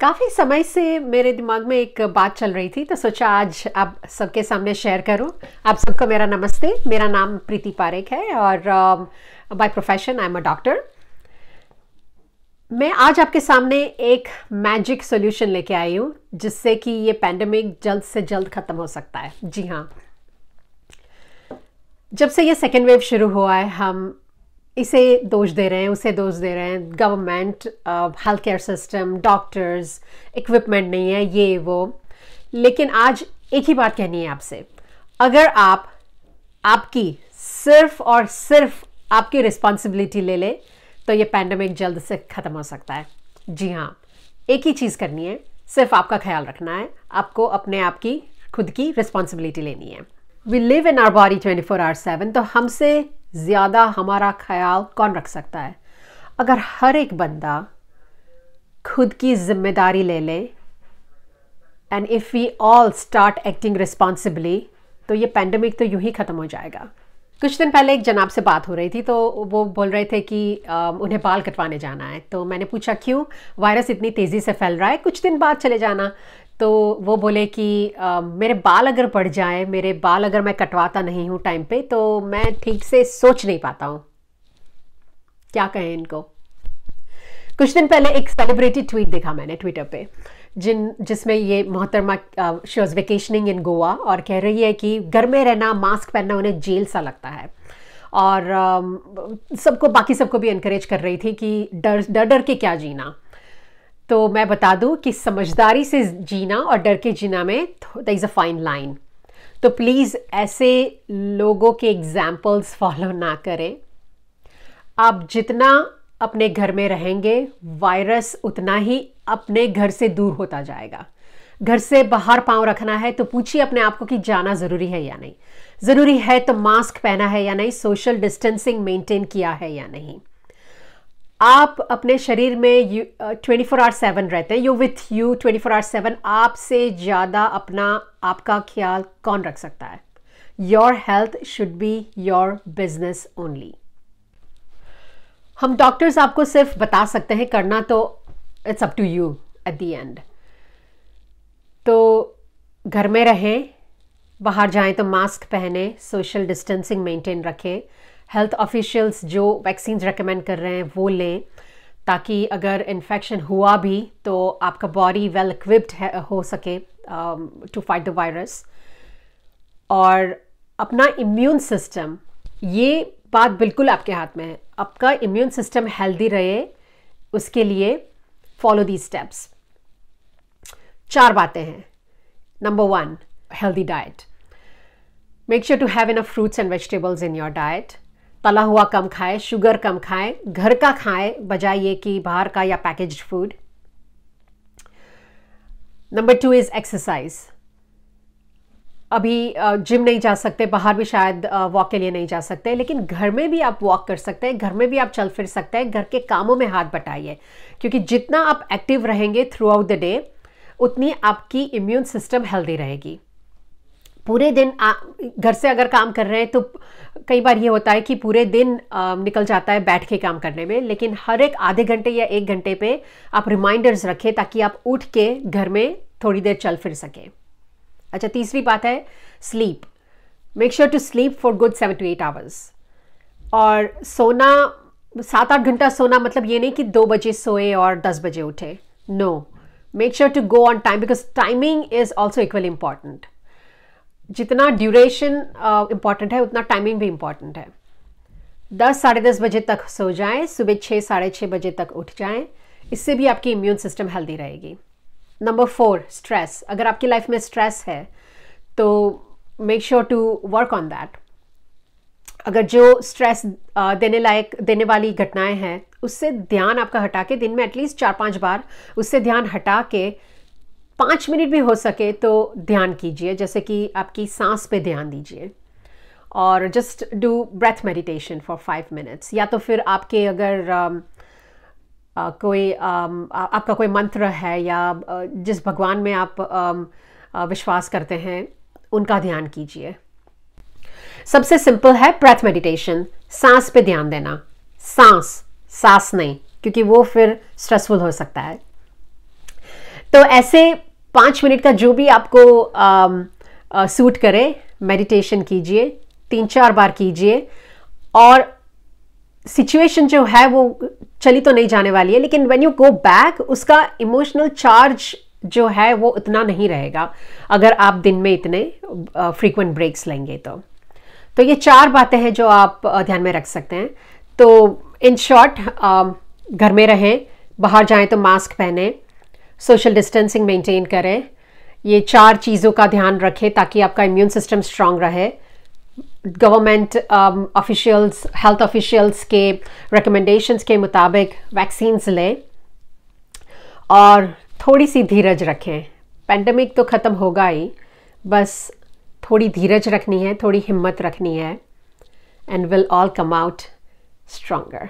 काफ़ी समय से मेरे दिमाग में एक बात चल रही थी तो सोचा आज आप सबके सामने शेयर करूँ। आप सबको मेरा नमस्ते। मेरा नाम प्रीति पारेख है और by profession I am a doctor मैं आज आपके सामने एक मैजिक सॉल्यूशन लेके आई हूँ, जिससे कि ये पैंडमिक जल्द से जल्द ख़त्म हो सकता है। जी हाँ। जब से ये सेकेंड वेव शुरू हुआ है, हम इसे दोष दे रहे हैं, उसे दोष दे रहे हैं। Government health care system doctors equipment नहीं है, ये, वो। लेकिन आज एक ही बात कहनी है आपसे। अगर आप, आपकी सिर्फ़ और सिर्फ़ आपकी रिस्पॉन्सिबिलिटी ले लें तो ये पैंडमिक जल्द से ख़त्म हो सकता है। जी हाँ एक ही चीज़ करनी है, सिर्फ़ आपका ख्याल रखना है, आपको अपने आप की, खुद की रिस्पॉन्सिबिलिटी लेनी है। We live in our body twenty four hour seven तो हमसे ज़्यादा हमारा ख्याल कौन रख सकता है? अगर हर एक बंदा खुद की ज़िम्मेदारी ले ले and if we all start acting responsibly तो ये पैंडमिक तो यूँ ही ख़त्म हो जाएगा। कुछ दिन पहले एक जनाब से बात हो रही थी तो वो बोल रहे थे कि आ, उन्हें बाल कटवाने जाना है। तो मैंने पूछा क्यों? वायरस इतनी तेज़ी से फैल रहा है कुछ दिन बाद चले जाना। तो वो बोले कि आ, मेरे बाल अगर पड़ जाए मेरे बाल अगर मैं कटवाता नहीं हूँ टाइम पे तो मैं ठीक से सोच नहीं पाता हूँ। क्या कहें इनको? कुछ दिन पहले एक सेलिब्रिटी ट्वीट देखा मैंने ट्विटर पे जिन जिसमें ये मोहतरमा she was vacationing in Goa और कह रही है कि घर में रहना मास्क पहनना उन्हें जेल सा लगता है। और सबको बाकी सबको भी इनक्रेज कर रही थी कि डर डर डर के क्या जीना। तो मैं बता दूँ कि समझदारी से जीना और डर के जीना में there is a fine line तो प्लीज़ ऐसे लोगों के एग्जाम्पल्स फॉलो ना करें. आप जितना अपने घर में रहेंगे वायरस उतना ही अपने घर से दूर होता जाएगा. घर से बाहर पाँव रखना है तो पूछिए अपने आप को कि जाना ज़रूरी है या नहीं. ज़रूरी है तो मास्क पहना है या नहीं सोशल डिस्टेंसिंग मेंटेन किया है या नहीं. आप अपने शरीर में ट्वेंटी फोर आवर सेवन रहते हैं। You with you twenty four hour seven आपसे ज़्यादा अपना, आपका ख्याल कौन रख सकता है? Your health should be your business only हम डॉक्टर्स आपको सिर्फ़ बता सकते हैं, करना तो it's up to you at the end तो घर में रहें, बाहर जाएँ तो मास्क पहने सोशल डिस्टेंसिंग मेंटेन रखें। हेल्थ ऑफिशियल्स जो वैक्सीन रेकमेंड कर रहे हैं, वो लें ताकि अगर इन्फेक्शन हुआ भी तो आपका बॉडी वेल इक्विप्ड हो सके टू फाइट द वायरस और अपना इम्यून सिस्टम ये बात बिल्कुल आपके हाथ में है। आपका इम्यून सिस्टम हेल्दी रहे, उसके लिए फॉलो दी स्टेप्स चार बातें हैं। Number one healthy diet make sure to have in fruits and vegetables in your diet तला हुआ कम खाएँ, शुगर कम खाएँ, घर का खाएँ, बजाय ये कि बाहर का या packaged food number two is exercise अभी जिम नहीं जा सकते, बाहर भी शायद वॉक के लिए नहीं जा सकते, लेकिन घर में भी आप वॉक कर सकते हैं, घर में भी आप चल फिर सकते हैं, घर के कामों में हाथ बटाइए। क्योंकि जितना आप एक्टिव रहेंगे थ्रू आउट द डे उतनी आपकी इम्यून सिस्टम हेल्दी रहेगी। पूरे दिन घर से अगर काम कर रहे हैं तो कई बार ये होता है कि पूरे दिन आ, निकल जाता है बैठ के काम करने में। लेकिन हर एक आधे घंटे या एक घंटे पे आप रिमाइंडर्स रखें ताकि आप उठ के घर में थोड़ी देर चल फिर सकें। अच्छा तीसरी बात है sleep make sure to sleep for good seven to eight hours और सोना सात आठ घंटा सोना मतलब ये नहीं कि दो बजे सोए और दस बजे उठे। No make sure to go on time because timing is also equally important जितना ड्यूरेशन इंपॉर्टेंट है, उतना टाइमिंग भी इंपॉर्टेंट है। दस, साढ़े दस बजे तक सो जाएँ, सुबह छः साढ़े छः बजे तक उठ जाएँ, इससे भी आपकी इम्यून सिस्टम हेल्दी रहेगी। नंबर फोर स्ट्रेस अगर आपकी लाइफ में स्ट्रेस है तो make sure to work on that अगर जो स्ट्रेस देने लायक, देने वाली घटनाएँ हैं, उससे ध्यान आपका हटा के दिन में एटलीस्ट चार, पाँच बार उससे ध्यान हटा के पाँच मिनट भी हो सके तो ध्यान कीजिए जैसे कि आपकी सांस पे ध्यान दीजिए। और just do breathe meditation for five minutes या तो फिर आपके अगर um, uh, कोई um, आपका कोई मंत्र है या uh, जिस भगवान में आप um, uh, विश्वास करते हैं उनका ध्यान कीजिए। सबसे सिंपल है ब्रेथ मेडिटेशन सांस पे ध्यान देना। सांस सांस नहीं क्योंकि वो फिर स्ट्रेसफुल हो सकता है। तो ऐसे पाँच मिनट का जो भी आपको आ, आ, सूट करे मेडिटेशन कीजिए तीन चार बार कीजिए और सिचुएशन जो है वो चली तो नहीं जाने वाली है लेकिन व्हेन यू गो बैक उसका इमोशनल चार्ज जो है वो उतना नहीं रहेगा अगर आप दिन में इतने फ्रीक्वेंट ब्रेक्स लेंगे तो। तो ये चार बातें हैं जो आप ध्यान में रख सकते हैं। तो इन शॉर्ट घर में रहें बाहर जाएँ तो मास्क पहने सोशल डिस्टेंसिंग मेंटेन करें। ये चार चीज़ों का ध्यान रखें ताकि आपका इम्यून सिस्टम स्ट्रांग रहे। गवर्नमेंट ऑफिशियल्स हेल्थ ऑफिशियल्स के रिकमेंडेशंस के मुताबिक वैक्सीन्स लें। और थोड़ी सी धीरज रखें। पेंडेमिक तो ख़त्म होगा ही, बस थोड़ी धीरज रखनी है, थोड़ी हिम्मत रखनी है and will all come out stronger